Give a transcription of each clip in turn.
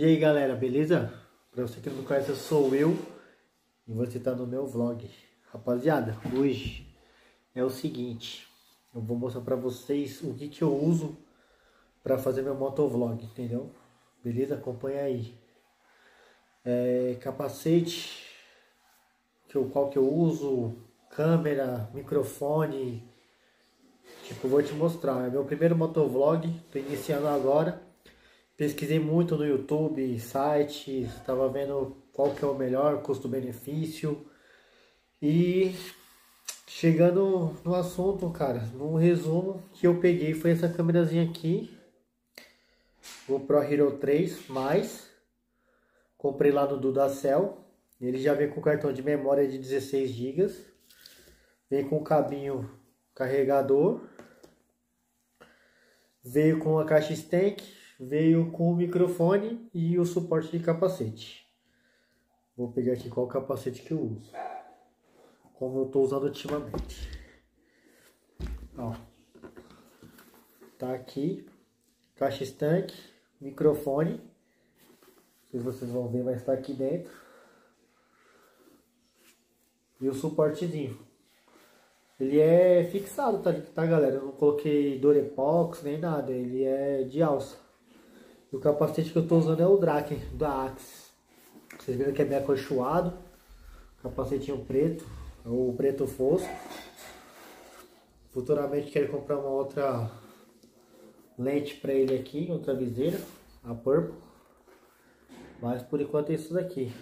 E aí galera, beleza? Pra você que não conhece, eu sou eu e você tá no meu vlog. Rapaziada, hoje é o seguinte, eu vou mostrar pra vocês o que que eu uso pra fazer meu motovlog, entendeu? Beleza? Acompanha aí. É, capacete, que eu, qual que eu uso, câmera, microfone, tipo, vou te mostrar. É meu primeiro motovlog, tô iniciando agora. Pesquisei muito no YouTube, sites, estava vendo qual que é o melhor custo-benefício. E chegando no assunto, cara, no resumo que eu peguei foi essa câmerazinha aqui, o Pro Hero 3 mais. Comprei lá no Dudacell. Ele já vem com cartão de memória de 16 GB. Vem com cabinho carregador. Veio com a caixa Stank veio com o microfone e o suporte de capacete. Vou pegar aqui qual capacete que eu uso. Como eu estou usando ultimamente. Ó. Tá aqui. Caixa estanque. Microfone. Não sei se vocês vão ver, mas está aqui dentro. E o suportezinho. Ele é fixado, tá, tá galera? Eu não coloquei Dorepox nem nada. Ele é de alça. E o capacete que eu estou usando é o Draken, da Axe. Vocês viram que é bem acolchoado. Capacetinho preto, o preto fosco. Futuramente quero comprar uma outra lente para ele aqui, outra viseira, a Purple. Mas por enquanto é isso daqui.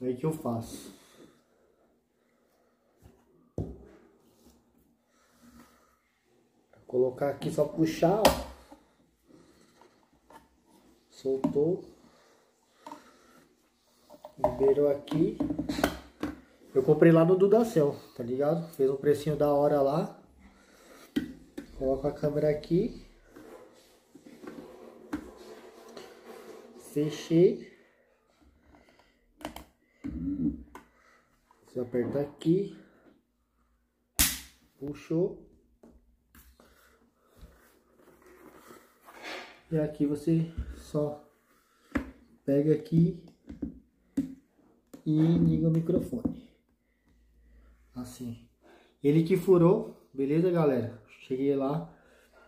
Aí que eu faço. Vou colocar aqui só puxar, ó soltou, liberou aqui. Eu comprei lá no Dudacel, tá ligado? Fez um precinho da hora lá. Coloco a câmera aqui. Fechei. Você aperta aqui. Puxou. E aqui você só pega aqui e liga o microfone. Assim. Ele que furou, beleza, galera? Cheguei lá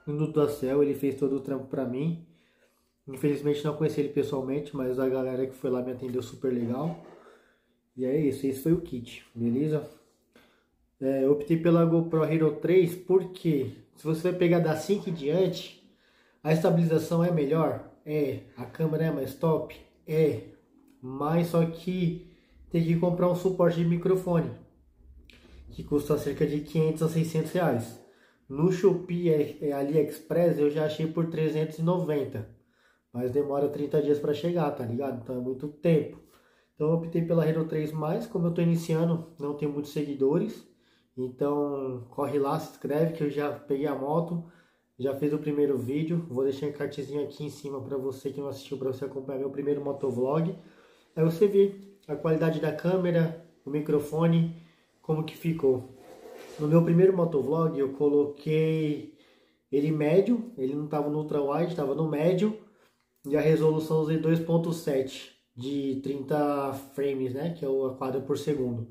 no Dudacel, ele fez todo o trampo pra mim. Infelizmente não conheci ele pessoalmente, mas a galera que foi lá me atendeu super legal. E é isso, esse foi o kit, beleza? É, eu optei pela GoPro Hero 3 porque se você vai pegar da 5 em diante, a estabilização é melhor, é. A câmera é mais top? É. Mas só que tem que comprar um suporte de microfone. Que custa cerca de 500 a 600 reais. No Shopee e é, AliExpress eu já achei por 390. Mas demora 30 dias para chegar, tá ligado? Então é muito tempo. Então eu optei pela Reno 3+, como eu estou iniciando, não tenho muitos seguidores. Então corre lá, se inscreve que eu já peguei a moto. Já fiz o primeiro vídeo, vou deixar um cartezinho aqui em cima para você que não assistiu, para você acompanhar meu primeiro motovlog. Aí você vê a qualidade da câmera, o microfone, como que ficou. No meu primeiro motovlog eu coloquei ele médio, ele não estava no ultra wide, estava no médio. E a resolução usei 2.7 de 30 frames, né, que é o quadro por segundo.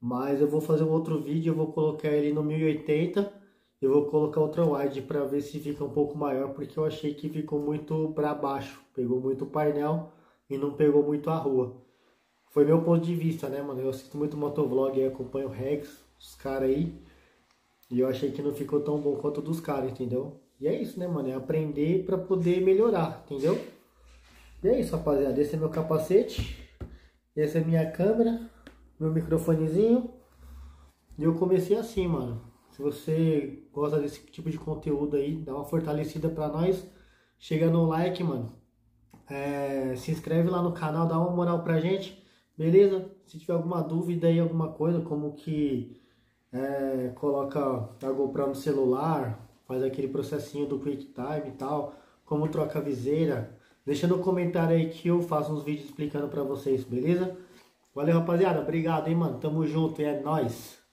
Mas eu vou fazer um outro vídeo, eu vou colocar ele no 1080 eu vou colocar outra wide para ver se fica um pouco maior, porque eu achei que ficou muito para baixo. Pegou muito o painel e não pegou muito a rua. Foi meu ponto de vista, né, mano? Eu assisto muito motovlog e acompanho o Rex, os caras aí. E eu achei que não ficou tão bom quanto dos caras, entendeu? E é isso, né, mano? É aprender para poder melhorar, entendeu? E é isso, rapaziada. Esse é meu capacete. Essa é minha câmera. Meu microfonezinho. E eu comecei assim, mano. Se você gosta desse tipo de conteúdo aí, dá uma fortalecida pra nós. Chega no like, mano. É, se inscreve lá no canal, dá uma moral pra gente. Beleza? Se tiver alguma dúvida aí, alguma coisa, como que é, coloca a GoPro no celular, faz aquele processinho do QuickTime e tal, como troca a viseira, deixa no comentário aí que eu faço uns vídeos explicando pra vocês, beleza? Valeu, rapaziada. Obrigado, hein, mano. Tamo junto e é nóis.